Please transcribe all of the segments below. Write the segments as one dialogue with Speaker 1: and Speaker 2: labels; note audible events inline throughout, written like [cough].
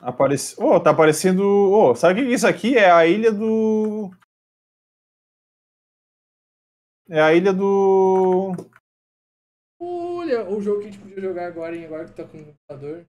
Speaker 1: Aparece... Oh, tá aparecendo. Oh, sabe o que é isso aqui? É a ilha do. É a ilha do.
Speaker 2: Olha, o jogo que a gente podia jogar agora, hein? Agora que tá com o computador.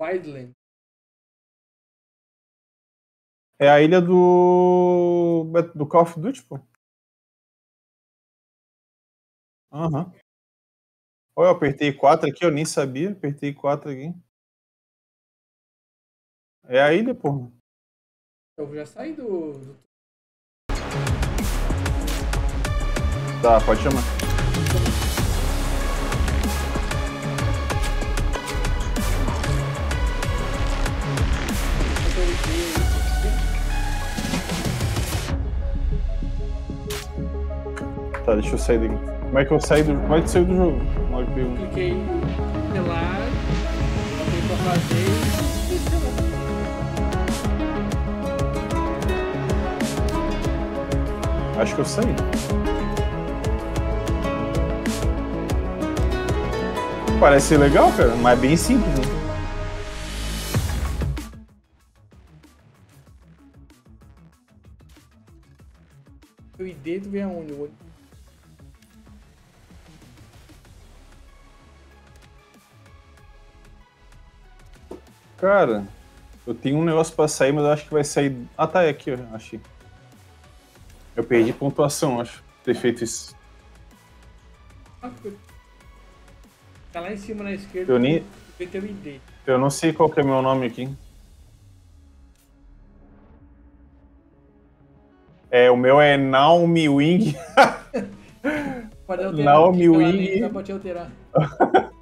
Speaker 2: Wildland.
Speaker 1: É a ilha do. Do Call of Duty, pô. Aham. Olha, eu apertei 4 aqui, eu nem sabia. Apertei 4 aqui. É a ilha, pô.
Speaker 2: Eu já saí do. do-
Speaker 1: Tá, pode chamar. Tá, deixa eu sair daqui. Como é que eu saio do. Como é que saiu do jogo? Eu-
Speaker 2: Cliquei em cancelar, botei pra fazer e
Speaker 1: Acho que eu saí. Parece ser legal, cara, mas é bem simples, né?
Speaker 2: O ID vem aonde? O-
Speaker 1: Cara, eu tenho um negócio pra sair, mas eu acho que vai sair. Ah, tá, é aqui, ó, achei. Eu perdi pontuação, acho, ter feito isso.
Speaker 2: Tá lá em cima na esquerda.
Speaker 1: Eu nem-. Eu não sei qual que é meu nome aqui. É, o meu é Naomi Wing. [laughs]
Speaker 2: Alterar.
Speaker 1: Naomi Wing. [laughs]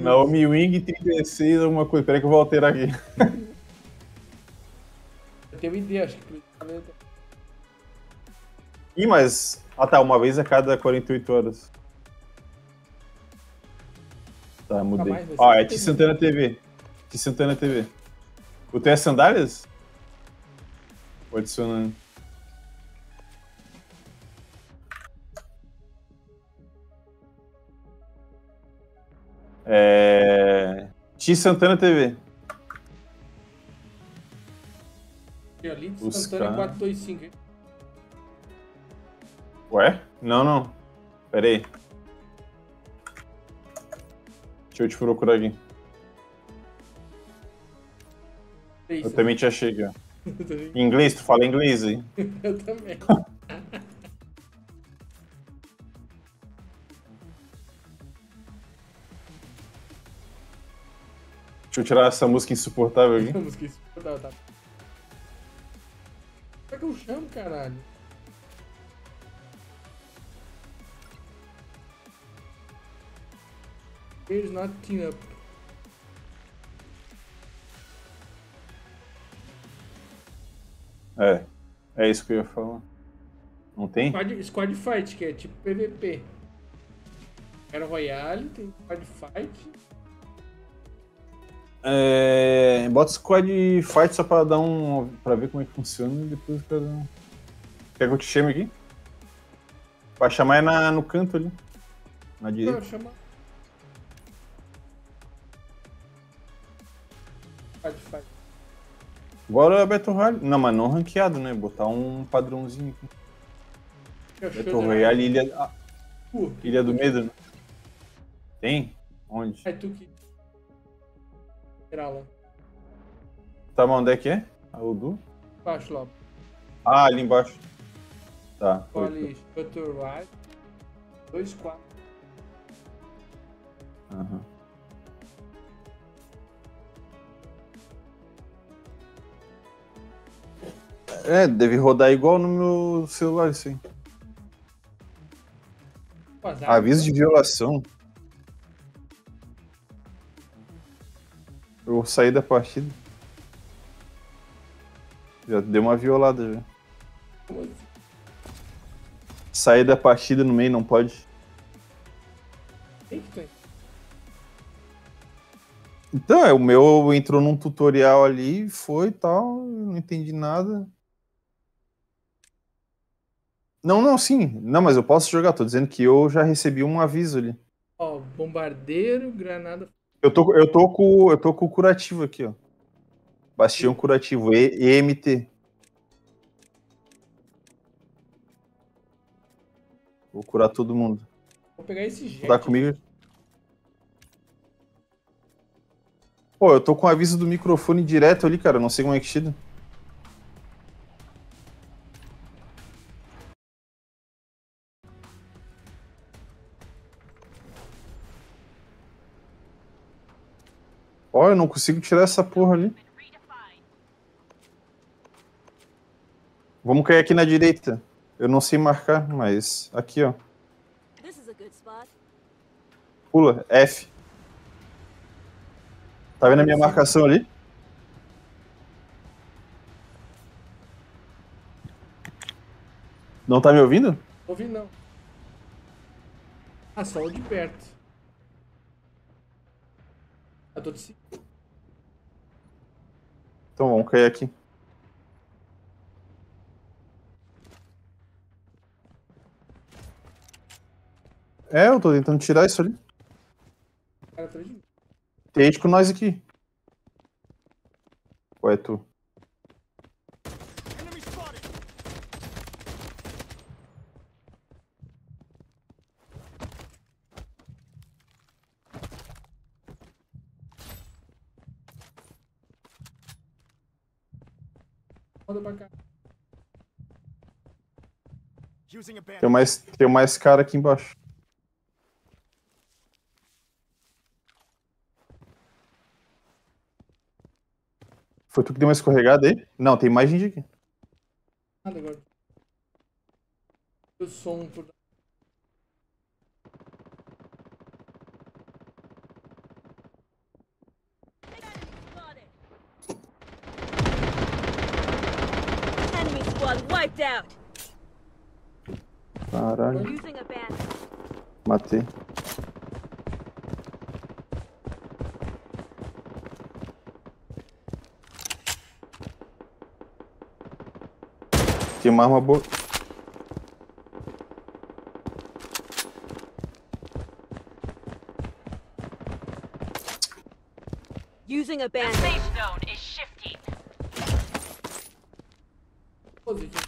Speaker 1: Naomi Wing 36, alguma coisa. Peraí que eu vou alterar aqui. [laughs]
Speaker 2: Teu ID, acho que.
Speaker 1: Ih, mas. Ah tá, uma vez a cada 48 horas. Tá, mudei.
Speaker 2: mais,
Speaker 1: Ó, é T Santana TV. T Santana TV. O teu é sandálias? Vou adicionando. É. T Santana TV. Buscar.
Speaker 2: Santana 425. hein?
Speaker 1: Ué? Não, não. Pera aí. Deixa eu te procurar aqui.
Speaker 2: Isso.
Speaker 1: Eu também te achei aqui, ó. [laughs] Em inglês? Tu fala inglês aí? [laughs]
Speaker 2: Eu também. [laughs]
Speaker 1: Deixa eu tirar essa música insuportável aqui.
Speaker 2: Que isso. Tá, tá. Como é que eu chamo, caralho? Not team up.
Speaker 1: É. É isso que eu ia falar. Não tem?
Speaker 2: Squad, squad Fight, que é tipo PVP. Era Royale, tem Squad Fight.
Speaker 1: É, bota Squad Fight só pra dar um. pra ver como é que funciona e depois cada um. Quer que eu te chame aqui? Vai chamar é na, no canto ali. Na
Speaker 2: Não,
Speaker 1: direita.
Speaker 2: chama.
Speaker 1: Agora Battle Royale. Não, mas não ranqueado, né? Botar um padrãozinho aqui.
Speaker 2: É o
Speaker 1: Battle Royale Ilha, ah, Ilha do Medo, né? Tem? Onde?
Speaker 2: Aí tu que. Será lá.
Speaker 1: Tá, mas onde é que é? Ah, o do?
Speaker 2: Baixo lá.
Speaker 1: Ah, ali embaixo. Tá. foi.
Speaker 2: Olha, Shutter Right. 2, 4.
Speaker 1: Aham. É, deve rodar igual no meu celular, isso aí. Aviso de violação. Eu vou sair da partida. Já deu uma violada já. Sair da partida no meio não pode. Então, é, o meu entrou num tutorial ali, foi e tal, não entendi nada. Não, não, sim. Não, mas eu posso jogar, tô dizendo que eu já recebi um aviso ali.
Speaker 2: Ó, bombardeiro, granada.
Speaker 1: Eu tô, eu tô com eu tô com o curativo aqui, ó. Bastião curativo, e, EMT. Vou curar todo mundo.
Speaker 2: Vou pegar esse jet.
Speaker 1: Tá comigo? Pô, eu tô com o aviso do microfone direto ali, cara. Não sei como é que tira. Ó, eu não consigo tirar essa porra ali. Vamos cair aqui na direita. Eu não sei marcar, mas aqui, ó. Pula, F. Tá vendo a minha marcação ali? Não tá me ouvindo?
Speaker 2: Não ouvi não. Ah, só o de perto. Eu tô de cima.
Speaker 1: Então vamos cair aqui. É, eu tô tentando tirar isso ali.
Speaker 2: O cara atrás de mim.
Speaker 1: Tem gente com nós aqui. Ou é tu?
Speaker 2: Roda pra cá.
Speaker 3: Using a
Speaker 1: Tem mais, tem mais cara aqui embaixo. Foi tu que deu uma escorregada aí? Não, tem mais gente aqui.
Speaker 2: Nada agora. O som por.
Speaker 4: Spotted. Enemy squad wiped out.
Speaker 1: Caralho,
Speaker 4: Using a bandit.
Speaker 1: matei. Tem uma arma boa.
Speaker 4: Using a bandit.
Speaker 5: safe zone is shifting.
Speaker 2: Positivo.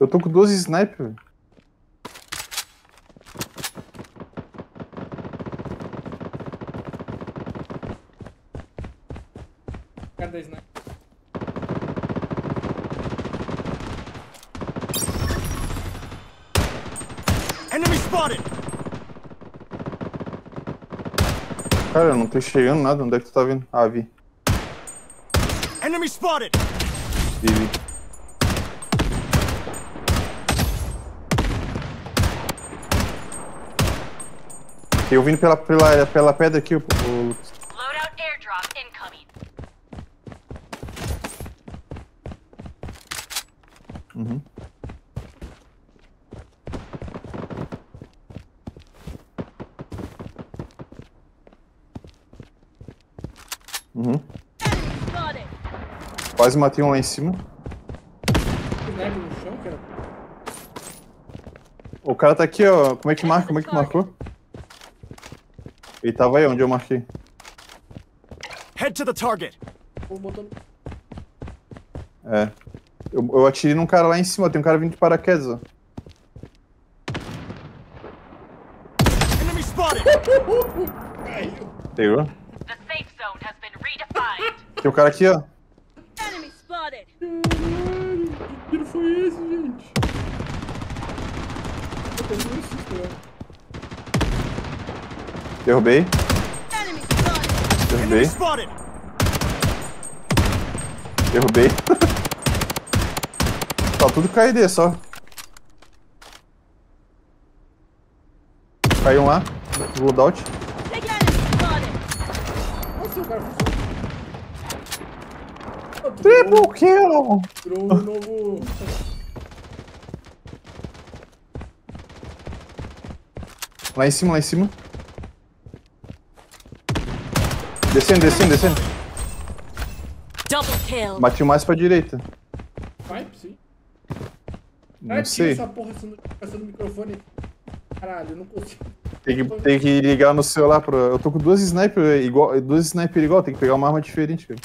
Speaker 1: Eu tô com 12 sniper. velho.
Speaker 2: Da sniper.
Speaker 3: Enemy spotted!
Speaker 1: Cara, eu não tô enxergando nada. Onde é que tu tá vendo? Ah, vi.
Speaker 3: Enemy spotted!
Speaker 1: Vi, eu vindo pela, pela, pela pedra aqui, o, o Lucas.
Speaker 5: Loadout airdrop incoming.
Speaker 1: Uhum. Uhum. Quase matei um lá em cima. O cara tá aqui, ó. Como é que marca? Como é que marcou? Ele tava aí onde eu marquei.
Speaker 3: Head to the target!
Speaker 2: Vou botando.
Speaker 1: É. Eu, eu atirei num cara lá em cima, tem um cara vindo de paraquedas, ó.
Speaker 3: Enemy spotted!
Speaker 2: Caiu.
Speaker 1: Pegou?
Speaker 5: The safe zone has been redefined.
Speaker 1: Tem um cara aqui, ó.
Speaker 4: Enemy spotted.
Speaker 2: Caralho, que tiro foi esse, gente? Eu tô muito susto, né?
Speaker 1: Derrubei, derrubei, derrubei. [laughs] tá tudo KD só. Caiu um lá. Loadout. Triple kill!
Speaker 2: Novo.
Speaker 1: Lá em cima, lá em cima. Descendo, descendo, descendo.
Speaker 4: Double kill.
Speaker 1: Bati o mais pra direita.
Speaker 2: Vai, sim.
Speaker 1: Não
Speaker 2: tira
Speaker 1: sei.
Speaker 2: essa porra essa do microfone. Caralho, eu não consigo.
Speaker 1: Tem que, tem que ligar no celular pra. Eu tô com duas sniper igual. Duas sniper igual, tem que pegar uma arma diferente, cara.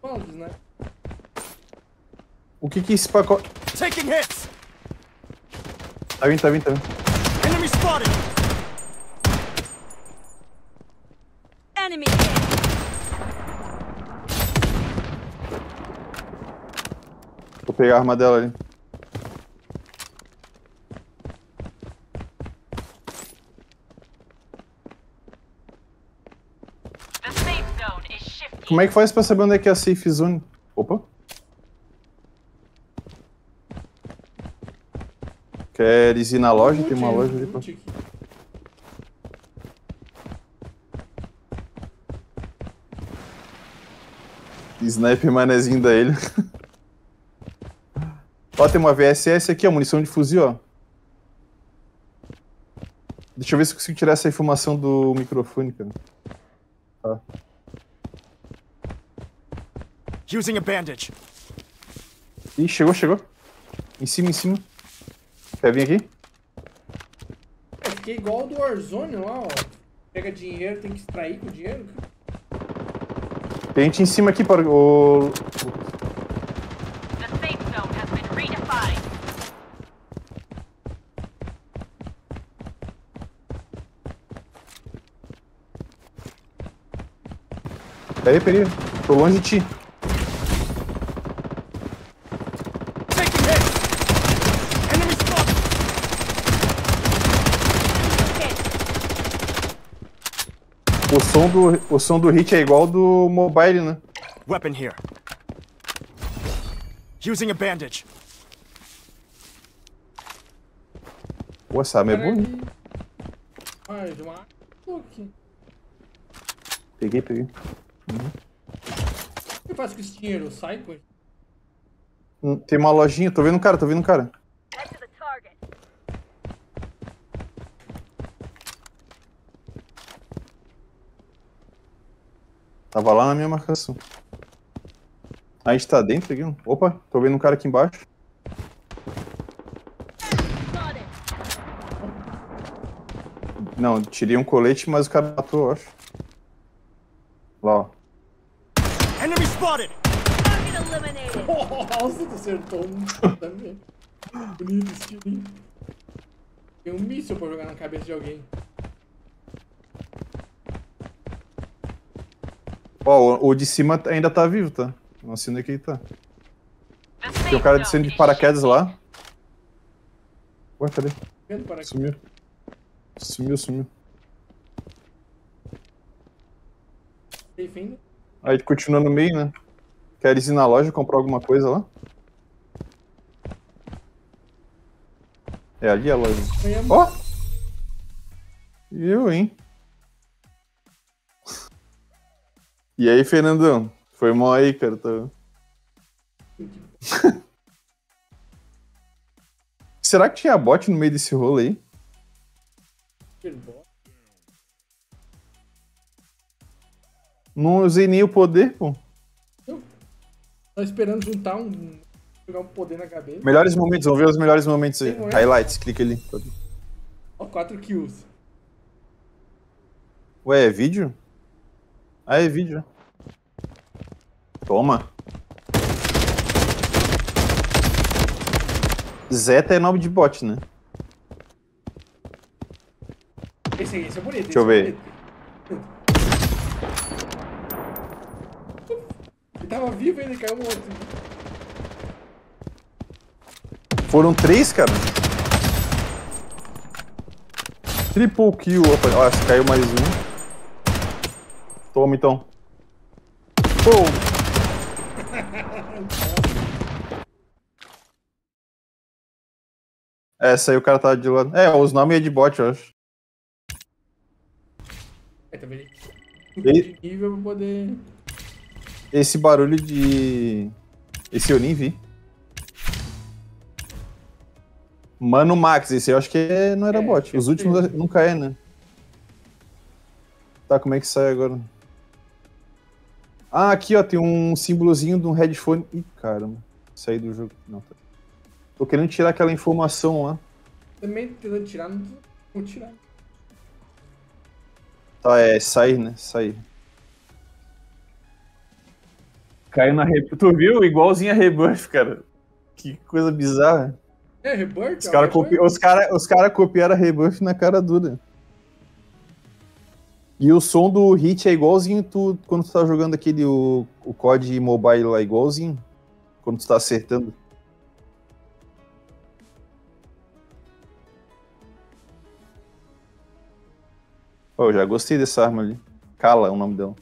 Speaker 2: Quantos, né?
Speaker 1: O que que é esse pacote.
Speaker 3: Taking hits!
Speaker 1: Tá vindo, tá vindo, tá vindo.
Speaker 3: Enemy spotted!
Speaker 4: Enemy hit.
Speaker 1: Vou pegar a arma dela ali. Como é que faz pra saber onde é que é a safe zone? Opa. Queres ir na loja? Tem uma loja ali pra... Sniper manezinho da ele. [laughs] ó, tem uma VSS aqui, ó, munição de fuzil, ó. Deixa eu ver se eu consigo tirar essa informação do microfone, cara. Tá.
Speaker 3: Using a bandage.
Speaker 1: Ih, chegou, chegou. Em cima, em cima. Quer vir aqui?
Speaker 2: É, fiquei igual do Warzone lá, ó. Pega dinheiro, tem que extrair com o dinheiro.
Speaker 1: Tem gente em cima aqui para o.
Speaker 5: The safe zone has been redefined.
Speaker 1: Peraí, peraí. Tô longe de ti. O som do, o som do hit é igual do mobile, né?
Speaker 3: Weapon here. Using a bandage.
Speaker 1: Pô, essa arma é.
Speaker 2: Mais uma. aqui.
Speaker 1: Peguei, peguei.
Speaker 2: O que faço com esse dinheiro? Com ele?
Speaker 1: Hum, Tem uma lojinha, tô vendo um cara, tô vendo um cara. Tava lá na minha marcação. A gente tá dentro aqui? Opa, tô vendo um cara aqui embaixo. Não, tirei um colete, mas o cara matou, eu acho. Lá, ó.
Speaker 3: Spotted!
Speaker 4: Target eliminated.
Speaker 2: Nossa, tu acertou um também. Bonito esse tirinho. Tem um míssil pra jogar na cabeça de alguém.
Speaker 1: Ó, o, o de cima ainda tá vivo, tá? Não assina que ele tá. Tem um cara descendo de paraquedas lá. Ué, cadê? Sumiu. Sumiu, sumiu.
Speaker 2: Safe ainda?
Speaker 1: Aí continua no meio, né? Queres ir na loja comprar alguma coisa lá? É ali a loja. Ó! E eu, hein? E aí, Fernandão? Foi mal aí, cara. Tá... [laughs] Será que tinha bot no meio desse rolo aí?
Speaker 2: Bom.
Speaker 1: Não usei nem o poder, pô.
Speaker 2: Tô esperando juntar um. Jogar um poder na cabeça.
Speaker 1: Melhores momentos, vamos ver os melhores momentos aí. Highlights, clica ali.
Speaker 2: Ó, 4 kills.
Speaker 1: Ué, é vídeo? Ah, é vídeo. Toma. Zeta é nome de bot, né?
Speaker 2: Esse aí, esse é bonito.
Speaker 1: Deixa eu ver.
Speaker 2: Ele tava vivo ainda, caiu outro.
Speaker 1: Foram três, cara. Triple kill. Opa, ó, caiu mais um. Toma, então. Pô. [laughs] Essa aí o cara tava de lado. É, os nomes é de bot, eu acho.
Speaker 2: É, tá vendo?
Speaker 1: E-
Speaker 2: nível pra poder.
Speaker 1: Esse barulho de. Esse eu nem vi. Mano Max, esse eu acho que não era
Speaker 2: É,
Speaker 1: bot. Os últimos nunca é, né? Tá, como é que sai agora? Ah, aqui ó, tem um símbolozinho de um headphone. Ih, caramba. Saí do jogo. Não, tá. Tô querendo tirar aquela informação lá.
Speaker 2: Também tentando tirar, não vou tirar.
Speaker 1: Tá, é sair, né? Sair. Caiu na rebuff. Tu viu? Igualzinho a rebuff, cara. Que coisa bizarra.
Speaker 2: É, Rebirth?
Speaker 1: Os caras copi... os cara... os cara copiaram a rebuff na cara dura. E o som do hit é igualzinho tu, quando tu tá jogando aquele o, o COD mobile lá, igualzinho. Quando tu tá acertando. Pô, eu já gostei dessa arma ali. Kala é o nome dela.